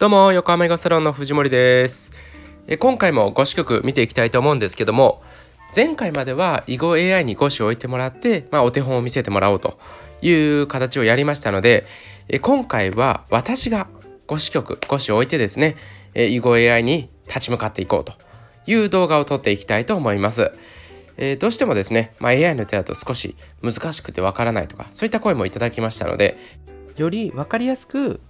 どうも横浜囲碁サロンの藤森ですえ今回も5子曲見ていきたいと思うんですけども前回までは囲碁 AI に5子を置いてもらって、まあ、お手本を見せてもらおうという形をやりましたのでえ今回は私が5子曲5子を置いてですねえ囲碁 AI に立ち向かっていこうという動画を撮っていきたいと思います。えー、どうしてもですね、まあ、AI の手だと少し難しくてわからないとかそういった声もいただきましたのでより分かりやすく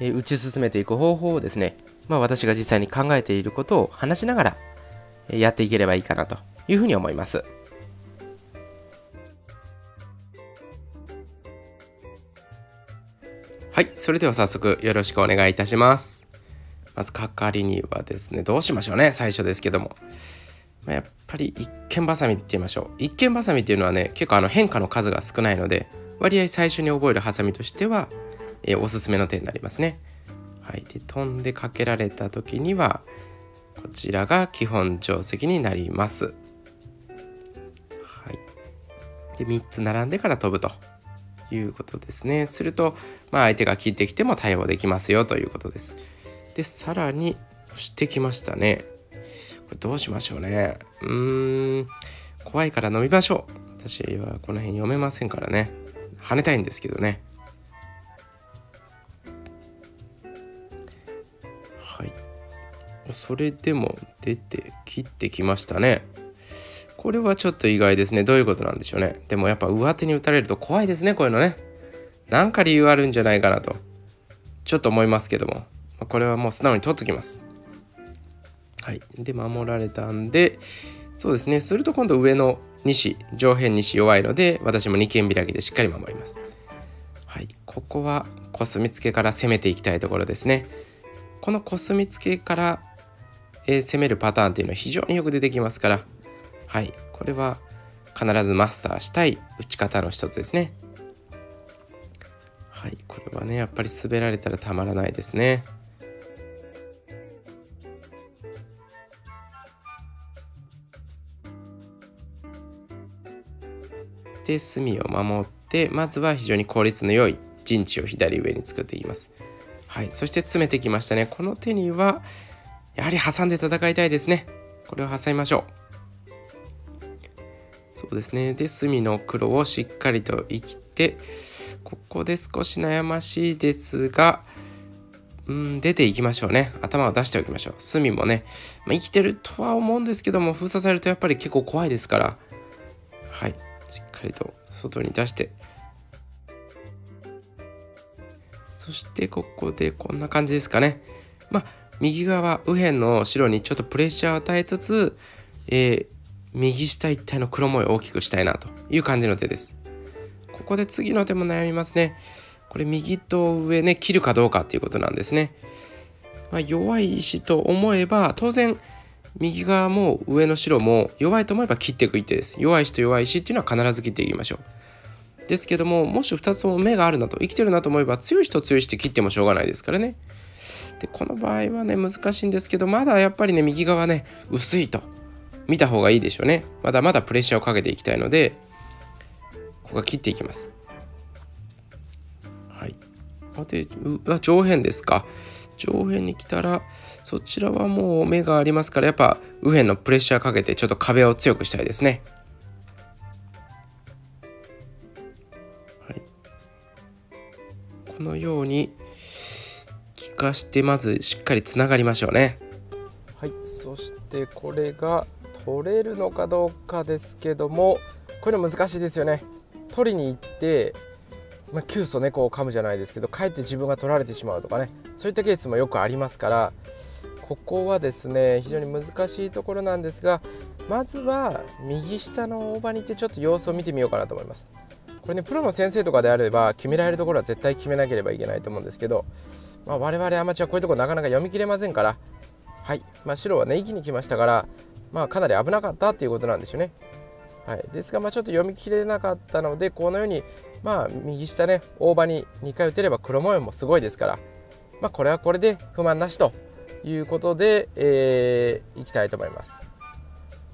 え打ち進めていく方法をですね、まあ、私が実際に考えていることを話しながらやっていければいいかなというふうに思います。はい、それでは早速よろしくお願いいたします。まず係にはですね、どうしましょうね、最初ですけども。まあ、やっぱり一見バサミって言いましょう。一見バサミっていうのはね、結構あの変化の数が少ないので、割合最初に覚えるハサミとしては、えー、おすすめの手になりますね。はい、で飛んでかけられた時にはこちらが基本定石になります。はい、で3つ並んでから飛ぶということですね。すると、まあ、相手が切ってきても対応できますよということです。でさらに押してきましたね。これどうしましょうね。うーん怖いから飲みましょう。私はこの辺読めませんからね。跳ねたいんですけどね。それでも出て切ってきましたね。これはちょっと意外ですね。どういうことなんでしょうね。でもやっぱ上手に打たれると怖いですねこういうのね。なんか理由あるんじゃないかなと。ちょっと思いますけども。これはもう素直に取っときます。はい。で守られたんでそうですね。すると今度上の2子上辺2子弱いので私も二間開きでしっかり守ります。はい。ここはコスミツケから攻めていきたいところですね。このコスミツケからえー、攻めるパターンっていうのは非常によく出てきますから、はい、これは必ずマスターしたい打ち方の一つですね。はい、これはね、やっぱり滑られたらたまらないですね。で、隅を守って、まずは非常に効率の良い陣地を左上に作っていきます。はい、そして詰めてきましたね。この手には、やはり挟んで戦いたいですね。これを挟みましょう。そうですね。で、隅の黒をしっかりと生きて、ここで少し悩ましいですが、うん、出ていきましょうね。頭を出しておきましょう。隅もね、まあ、生きてるとは思うんですけども、封鎖されるとやっぱり結構怖いですから、はい、しっかりと外に出して、そしてここでこんな感じですかね。まあ右側右辺の白にちょっとプレッシャーを与えつつ、えー、右下一帯の黒模様を大きくしたいなという感じの手です。ここで次の手も悩みますね。これ右と上ね切るかどうかっていうことなんですね。まあ、弱い石と思えば当然右側も上の白も弱いと思えば切っていく一手です。弱い石と弱い石っていうのは必ず切っていきましょう。ですけどももし2つとも目があるなと生きてるなと思えば強い人強い人切ってもしょうがないですからね。でこの場合はね難しいんですけどまだやっぱりね右側ね薄いと見た方がいいでしょうね。まだまだプレッシャーをかけていきたいのでここは切っていきます。はい。あでう上辺ですか。上辺に来たらそちらはもう目がありますからやっぱ右辺のプレッシャーかけてちょっと壁を強くしたいですね。のようにかしてまずしっかりつながりましょうね。はい。そしてこれが取れるのかどうかですけどもこれ難しいですよね。取りに行ってまあ、急須猫を噛むじゃないですけどかえって自分が取られてしまうとかね。そういったケースもよくありますからここはですね非常に難しいところなんですがまずは右下の大場に行ってちょっと様子を見てみようかなと思います。これねプロの先生とかであれば決められるところは絶対決めなければいけないと思うんですけどまあ、我々アマチュアこういうとこなかなか読み切れませんから、はいまあ、白はね一気に来ましたから、まあ、かなり危なかったっていうことなんですよね。はい、ですが、まあ、ちょっと読み切れなかったのでこのように、まあ、右下ね大場に2回打てれば黒模様もすごいですから、まあ、これはこれで不満なしということで、えー、いきたいと思います。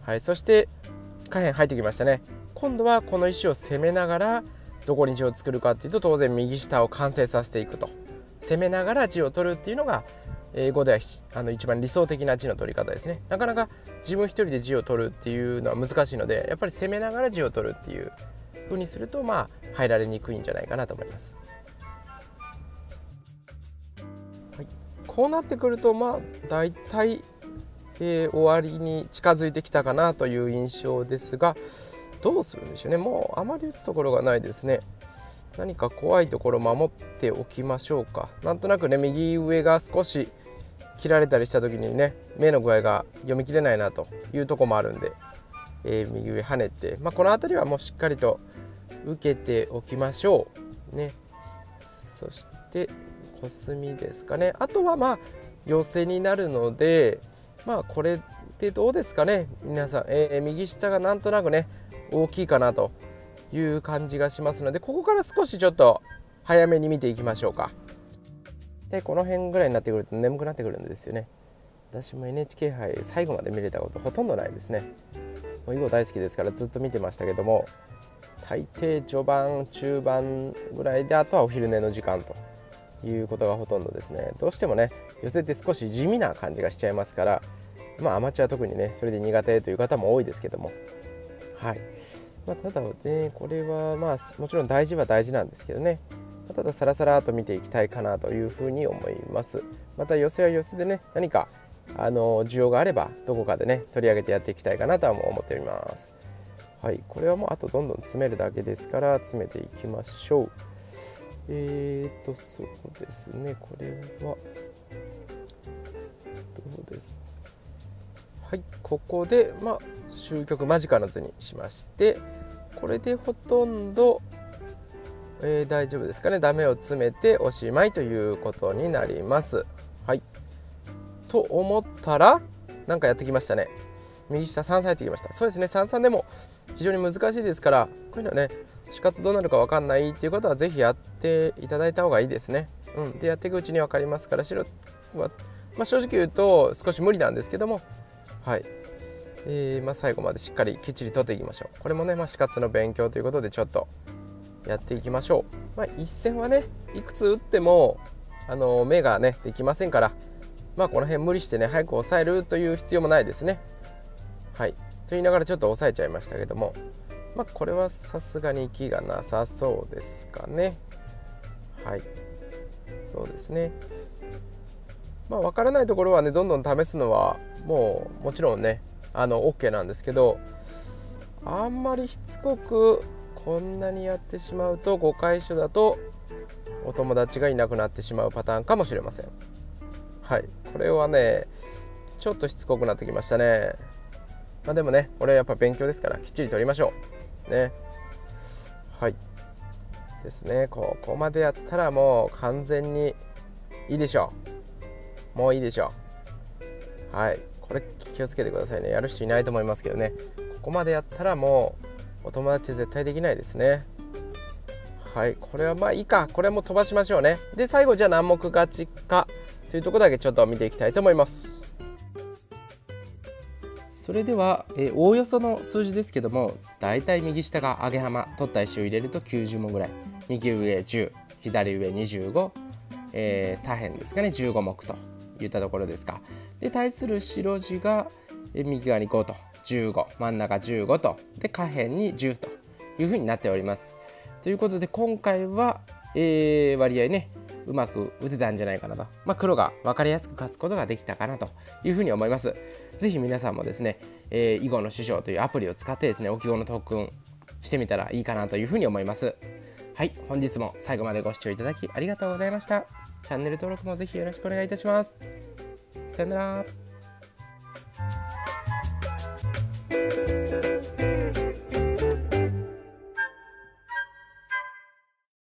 はい、そして下辺入ってきましたね今度はこの石を攻めながらどこに地を作るかっていうと当然右下を完成させていくと攻めながら地を取るっていうのが英語ではあの一番理想的な地の取り方ですね。なかなか自分一人で地を取るっていうのは難しいのでやっぱり攻めながら地を取るっていう風にするとまあ入られにくいんじゃないかなと思います、はい、こうなってくるとまあ大体、えー、終わりに近づいてきたかなという印象ですがどうするんでしょうね。もうあまり打つところがないですね。何か怖いところ守っておきましょうか。なんとなくね右上が少し切られたりした時にね目の具合が読み切れないなというとこもあるんで、えー、右上跳ねて、まあ、この辺りはもうしっかりと受けておきましょう。ね。そしてコスミですかね。あとはまあ寄せになるのでまあこれでどうですかね。皆さん、えー、右下がなんとなくね大きいかなという感じがしますのでここから少しちょっと早めに見ていきましょうか。でこの辺ぐらいになってくると眠くなってくるんですよね。私も NHK 杯最後まで見れたことほとんどないですね。もう囲碁大好きですからずっと見てましたけども大抵序盤中盤ぐらいであとはお昼寝の時間ということがほとんどですね。どうしてもね寄せて少し地味な感じがしちゃいますからまあアマチュア特にねそれで苦手という方も多いですけどもはい、まあ、ただねこれはまあもちろん大事は大事なんですけどね。たださらさらと見ていきたいかなというふうに思います。また寄せは寄せでね何かあの需要があればどこかでね取り上げてやっていきたいかなとは思っております。はい。これはもうあとどんどん詰めるだけですから詰めていきましょう。えーとそうですね。これははいここでまあ終局間近の図にしましてこれでほとんどえー、大丈夫ですかね。ダメを詰めておしまいということになります。はい。と思ったら何かやってきましたね。右下3歳ってきました。そうですね。33でも非常に難しいですからこういうのはね死活どうなるか分かんないっていうことは是非やっていただいた方がいいですね。うん。でやっていくうちに分かりますから白は、まあ、正直言うと少し無理なんですけどもはい。えー、まあ、最後までしっかりきっちり取っていきましょう。これもね、まあ、死活の勉強ということでちょっとやっていきましょう、まあ、一戦はねいくつ打ってもあの目がねできませんから。まあこの辺無理してね早く抑えるという必要もないですね。はい。と言いながらちょっと抑えちゃいましたけども。まあこれはさすがに息がなさそうですかね。はい。そうですね。まあ分からないところはねどんどん試すのはもうもちろんねあの OK なんですけどあんまりしつこくこんなにやってしまうと誤解所だとお友達がいなくなってしまうパターンかもしれません。はい。これはねちょっとしつこくなってきましたね。まあでもねこれやっぱ勉強ですからきっちり取りましょう。ね。はい。ですね。ここまでやったらもう完全にいいでしょう。もういいでしょう。はい。これ気をつけてくださいね。やる人いないと思いますけどね。ここまでやったらもうお友達絶対できないですね。はい。これはまあいいか。これも飛ばしましょうね。で最後じゃあ何目勝ちかというとこだけちょっと見ていきたいと思います。それではえおおよその数字ですけどもだいたい右下が上げ浜取った石を入れると90問ぐらい。右上10左上25、えー、左辺ですかね。15目と。いったところですか。で対する白地が右側に5と。15真ん中15と。で下辺に10と。いうふうになっております。ということで今回は、えー、割合ねうまく打てたんじゃないかなと、まあ、黒が分かりやすく勝つことができたかなと。いうふうに思います。是非皆さんもですね、えー、囲碁の師匠というアプリを使ってですね置き碁の特訓してみたらいいかなというふうに思います。はい。本日も最後までご視聴いただきありがとうございました。チャンネル登録もぜひよろしくお願いいたします。さよなら。